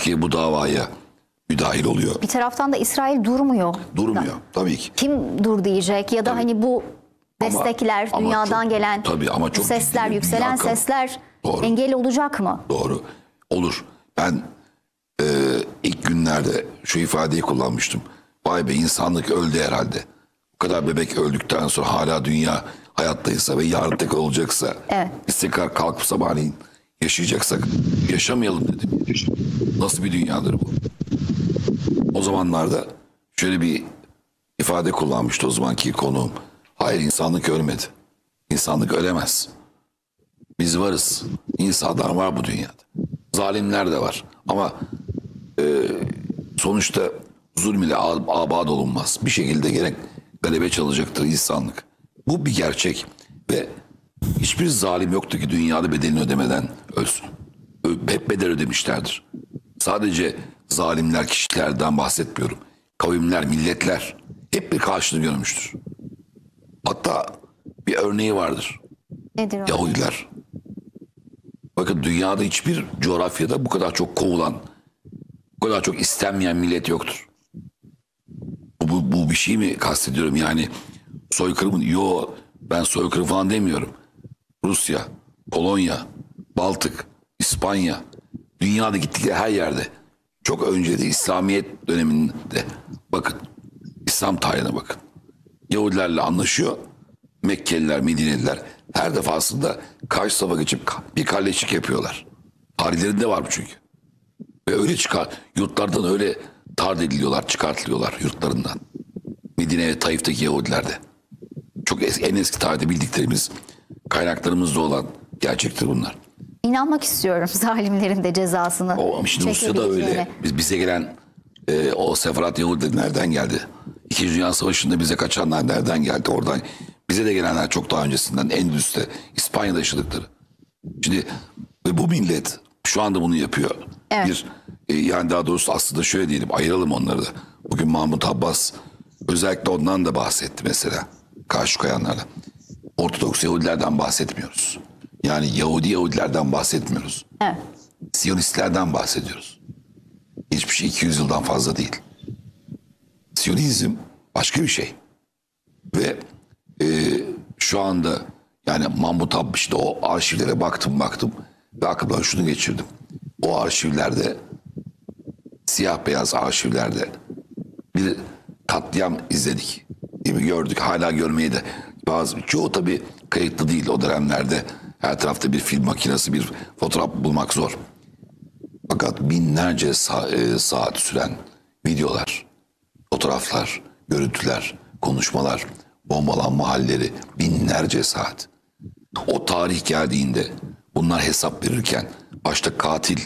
Türkiye bu davaya müdahil oluyor. Bir taraftan da İsrail durmuyor. Durmuyor tabii ki. Kim dur diyecek ya da hani bu Ama- destekler, ama dünyadan çok- gelen tabii ama çok sesler, ciddi yükselen dünya sesler Doğru. engel olacak mı? Doğru. Olur. Ben e, ilk günlerde şu ifadeyi kullanmıştım. Vay be insanlık öldü herhalde. Bu kadar bebek öldükten sonra hala dünya hayattaysa ve yarın tekrar olacaksa Evet. biz tekrar kalkıp sabahleyin yaşayacaksak yaşamayalım dedim. Nasıl bir dünyadır bu? O zamanlarda şöyle bir ifade kullanmıştı o zamanki konuğum. Hayır insanlık ölmedi. İnsanlık ölemez. Biz varız. İnsanlar var bu dünyada. Zalimler de var. Ama e, sonuçta zulm ile ab- abad olunmaz. Bir şekilde gerek galebe çalacaktır insanlık. Bu bir gerçek. Ve hiçbir zalim yoktu ki dünyada bedelini ödemeden ölsün. Hep bedel ödemişlerdir. Sadece zalimler, kişilerden bahsetmiyorum. Kavimler, milletler hep bir karşılığını görmüştür. Hatta bir örneği vardır. Nedir o? Yahudiler. Bakın dünyada hiçbir coğrafyada bu kadar çok kovulan, bu kadar çok istenmeyen millet yoktur. Bu, bu, bu bir şey mi kastediyorum yani soykırımın? Yo ben soykırım falan demiyorum. Rusya, Polonya, Baltık, İspanya, dünyada gittikleri her yerde. Çok önce de İslamiyet döneminde bakın İslam tarihine bakın. Yahudilerle anlaşıyor. Mekkeliler, Medineliler her defasında karşı tarafa geçip bir kalleşlik yapıyorlar. Tarihlerinde var bu çünkü. Ve öyle çıkar, yurtlardan öyle tard ediliyorlar, çıkartılıyorlar yurtlarından. Medine ve Taif'teki Yahudilerde. Çok eski, en eski tarihte bildiklerimiz, kaynaklarımızda olan gerçektir bunlar. İnanmak istiyorum zalimlerin de cezasını O şimdi Rusya'da öyle. Biz bize gelen e, o seferat Yahudi nereden geldi? İkinci Dünya Savaşı'nda bize kaçanlar nereden geldi? Oradan bize de gelenler çok daha öncesinden Endülüs'te, İspanya'da yaşadıkları. Şimdi ve bu millet şu anda bunu yapıyor. Evet. Bir e, yani daha doğrusu aslında şöyle diyelim ayıralım onları da. Bugün Mahmut Abbas özellikle ondan da bahsetti mesela. Karşı koyanlarla. Ortodoks Yahudilerden bahsetmiyoruz. Yani Yahudi Yahudilerden bahsetmiyoruz. Evet. Siyonistlerden bahsediyoruz. Hiçbir şey 200 yıldan fazla değil. Siyonizm başka bir şey. Ve e, şu anda yani Mahmut Abbas işte o arşivlere baktım baktım ve aklımdan şunu geçirdim. O arşivlerde siyah beyaz arşivlerde bir katliam izledik. Değil mi? Gördük. Hala görmeyi de bazı çoğu tabii kayıtlı değil o dönemlerde. Her tarafta bir film makinesi, bir fotoğraf bulmak zor. Fakat binlerce sa- e, saat süren videolar, fotoğraflar, görüntüler, konuşmalar, bombalanma halleri binlerce saat. O tarih geldiğinde bunlar hesap verirken başta katil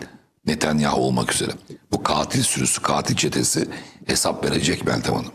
Netanyahu olmak üzere bu katil sürüsü, katil çetesi hesap verecek Meltem Hanım.